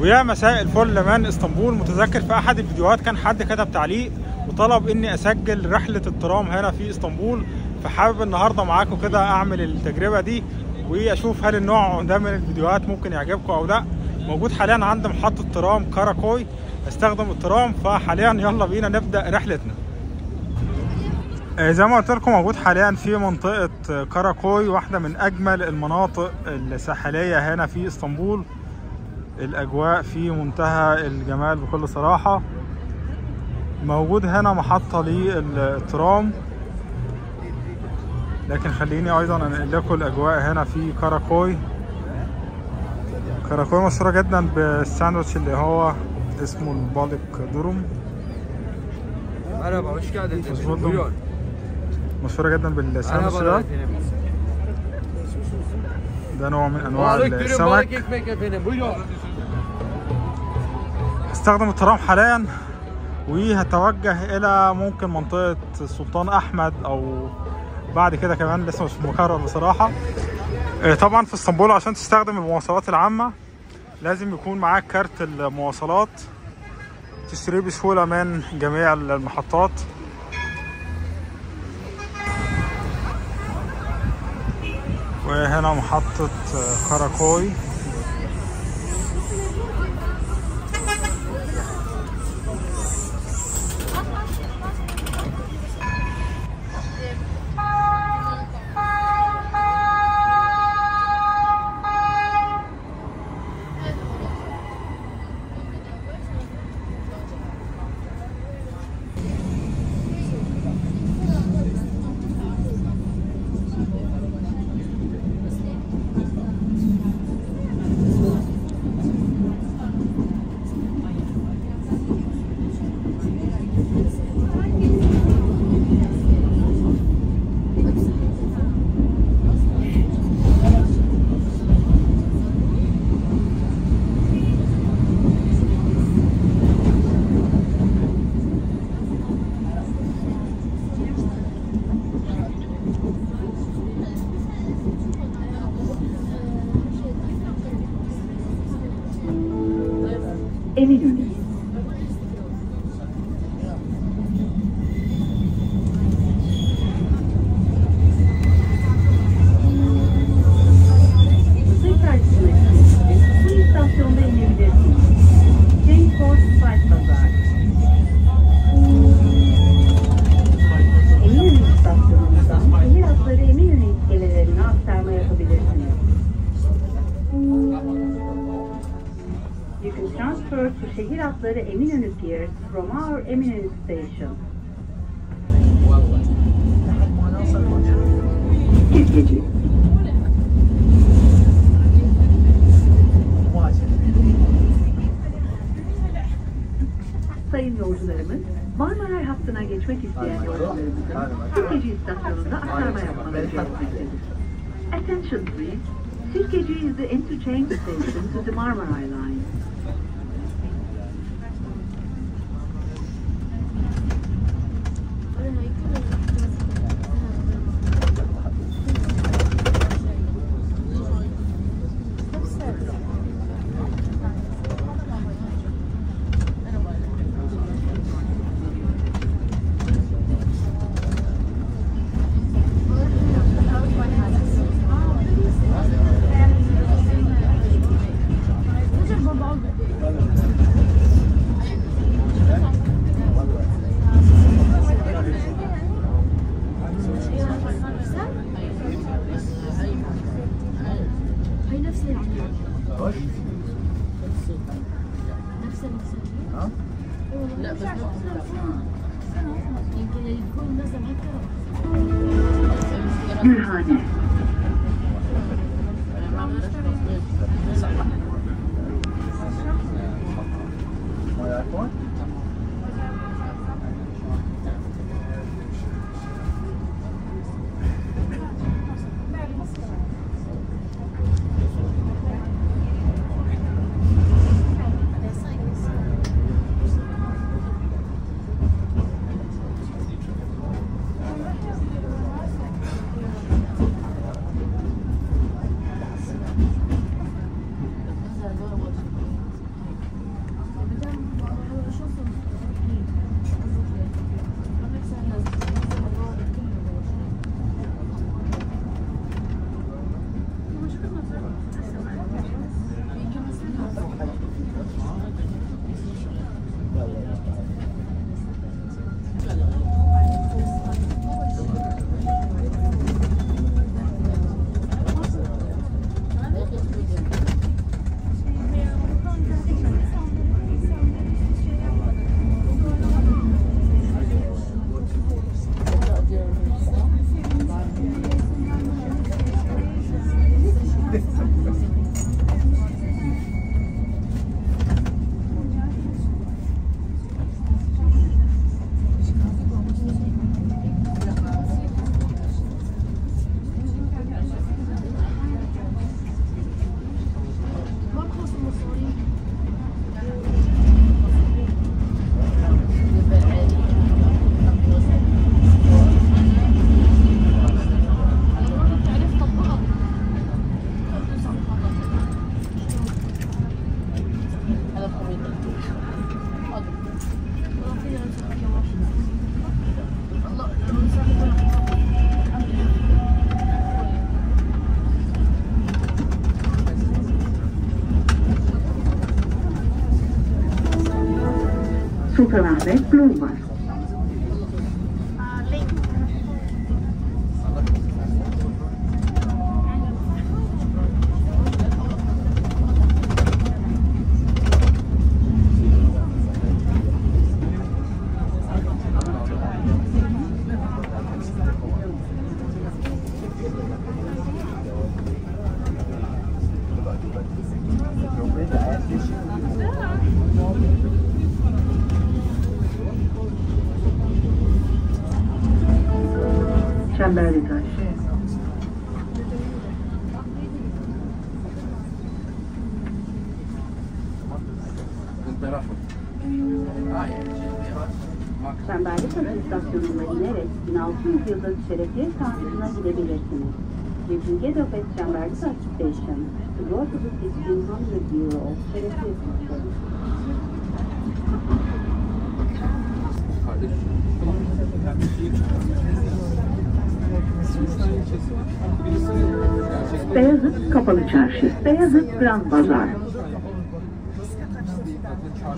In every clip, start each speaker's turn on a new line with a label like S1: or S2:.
S1: ويا مساء الفل من اسطنبول. متذكر في أحد الفيديوهات كان حد كتب تعليق وطلب إني أسجل رحلة الترام هنا في اسطنبول فحابب النهارده معاكم كده أعمل التجربة دي وأشوف هل النوع ده من الفيديوهات ممكن يعجبكم أو لأ. موجود حاليا عند محطة ترام كاراكوي. استخدم الترام فحاليا يلا بينا نبدأ رحلتنا. زي ما قلت لكم موجود حاليا في منطقة كاراكوي واحدة من أجمل المناطق الساحلية هنا في اسطنبول. الأجواء في منتهى الجمال بكل صراحة. موجود هنا محطة للترام. لكن خليني أيضا أنقل لكم الأجواء هنا في كاراكوي. كاراكوي مشهورة جدا بالساندوتش اللي هو اسمه البالك
S2: دورم.
S1: مشهورة جدا بالساندوتش ده. ده نوع من أنواع السمك. استخدم الترام حاليا وهتوجه إلى ممكن منطقة السلطان أحمد أو بعد كده كمان لسه مش مقرر بصراحة. آه، طبعا في إسطنبول عشان تستخدم المواصلات العامة لازم يكون معاك كارت المواصلات تشتريه بسهولة من جميع المحطات. وهنا محطة آه،
S3: transfer to şehir hatları Eminönü Piers from our Eminönü station. Sayın yolcularımız, Marmaray hattına geçmek isteyen yolcularımızın Türkçeci istasyonunda aktarma yapmaları gerekmektedir. Attention please. Sirkeci is the interchange station to the Marmaray line. Gülhane. My? Authorized Bloomers. Çemberli
S2: Taşı istasyonuna inerek 1600 yıllık şerefiye sahasına gidebilirsiniz. You can get off at Çemberli Taşı Station to go to the 1600 year old şerefiye station.
S3: Beyazıt Kapalı Çarşı. Beyazıt Grand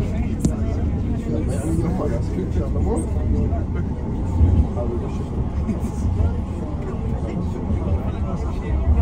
S3: ikinci kapı Hacı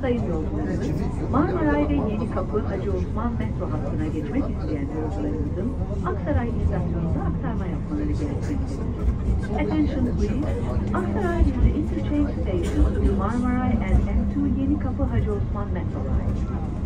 S3: Sayın yolcularımız, Marmaray ve Yeni Kapı Hacı Osman metro hattına geçmek isteyen yolcularımızın Aksaray istasyonunda aktarma yapmaları gerekmektedir. Attention please, Aksaray is the interchange station to Marmaray and M2 Yeni Kapı Hacı Osman metro line.